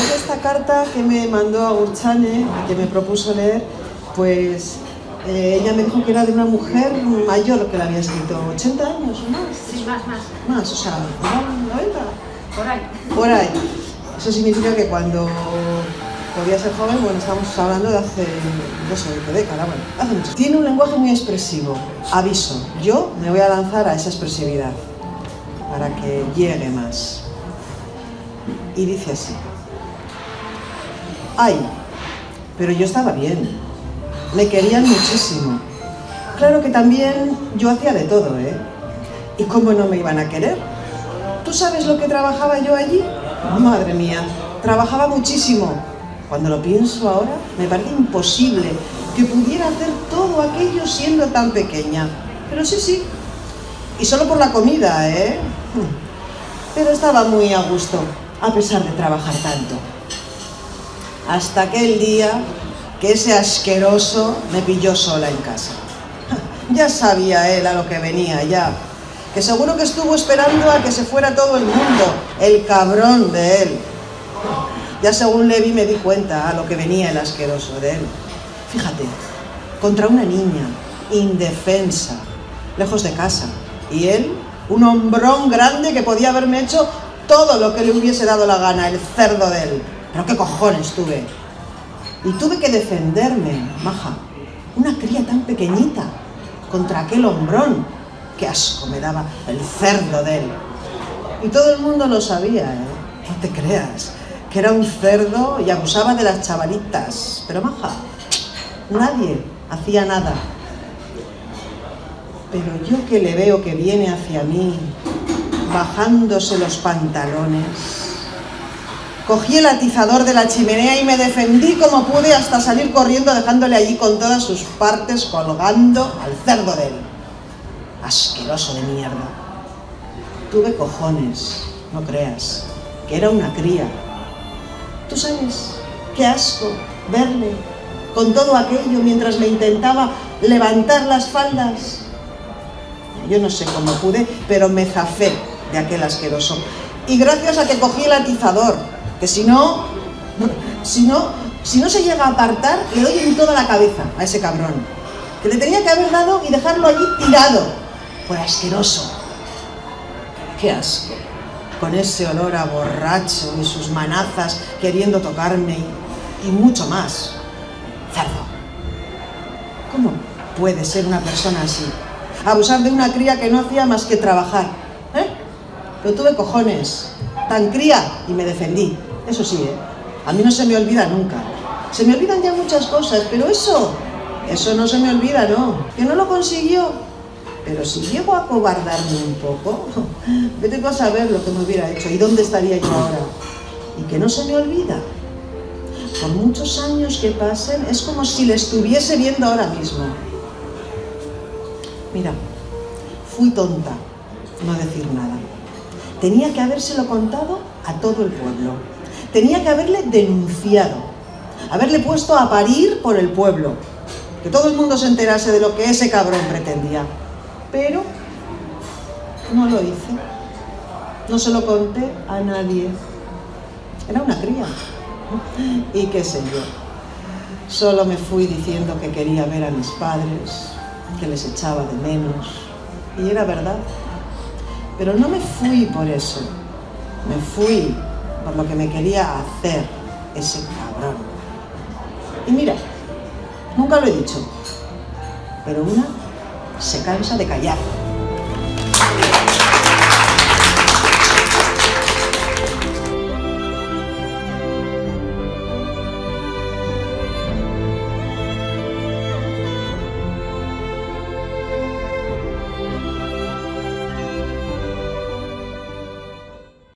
de esta carta que me mandó a Urchane, que me propuso leer, pues eh, ella me dijo que era de una mujer mayor que la había escrito, 80 años o más. Sí, más, más. Más, o sea, 90. Por ahí. Por ahí. Eso significa que cuando podía ser joven, bueno, estamos hablando de hace, no sé, de qué década, bueno, hace mucho. Tiene un lenguaje muy expresivo. Aviso, yo me voy a lanzar a esa expresividad para que llegue más. Y dice así. Ay, pero yo estaba bien. Me querían muchísimo. Claro que también yo hacía de todo, ¿eh? ¿Y cómo no me iban a querer? ¿Tú sabes lo que trabajaba yo allí? Madre mía, trabajaba muchísimo. Cuando lo pienso ahora, me parece imposible que pudiera hacer todo aquello siendo tan pequeña. Pero sí, sí. Y solo por la comida, ¿eh? Pero estaba muy a gusto, a pesar de trabajar tanto. Hasta aquel día que ese asqueroso me pilló sola en casa. Ya sabía él a lo que venía, ya. Que seguro que estuvo esperando a que se fuera todo el mundo, el cabrón de él. Ya según le vi me di cuenta a lo que venía el asqueroso de él. Fíjate, contra una niña, indefensa, lejos de casa. Y él, un hombrón grande que podía haberme hecho todo lo que le hubiese dado la gana, el cerdo de él. Pero qué cojones tuve. Y tuve que defenderme, maja. Una cría tan pequeñita contra aquel hombrón. Qué asco me daba el cerdo de él. Y todo el mundo lo sabía, ¿eh? No te creas que era un cerdo y abusaba de las chavalitas. Pero maja, nadie hacía nada. Pero yo que le veo que viene hacia mí, bajándose los pantalones, cogí el atizador de la chimenea y me defendí como pude hasta salir corriendo dejándole allí con todas sus partes colgando al cerdo de él. Asqueroso de mierda. Tuve cojones, no creas, que era una cría, ¿Tú sabes qué asco verle con todo aquello mientras me intentaba levantar las faldas? Yo no sé cómo pude, pero me zafé de aquel asqueroso. Y gracias a que cogí el atizador, que si no, si no, si no se llega a apartar, le doy en toda la cabeza a ese cabrón. Que le tenía que haber dado y dejarlo allí tirado, por asqueroso. ¡Qué asco! con ese olor a borracho y sus manazas queriendo tocarme y, mucho más. Cerdo. ¿Cómo puede ser una persona así? Abusar de una cría que no hacía más que trabajar. ¿Eh? Pero tuve cojones. Tan cría y me defendí. Eso sí, ¿eh? A mí no se me olvida nunca. Se me olvidan ya muchas cosas, pero eso, eso no se me olvida, ¿no? Que no lo consiguió, pero si llego a cobardarme un poco, vete a saber lo que me hubiera hecho y dónde estaría yo ahora. Y que no se me olvida. Por muchos años que pasen, es como si le estuviese viendo ahora mismo. Mira, fui tonta, no decir nada. Tenía que habérselo contado a todo el pueblo. Tenía que haberle denunciado. Haberle puesto a parir por el pueblo. Que todo el mundo se enterase de lo que ese cabrón pretendía pero no lo hice. No se lo conté a nadie. Era una cría. Y qué sé yo. Solo me fui diciendo que quería ver a mis padres, que les echaba de menos. Y era verdad. Pero no me fui por eso. Me fui por lo que me quería hacer ese cabrón. Y mira, nunca lo he dicho, pero una se cansa de callar.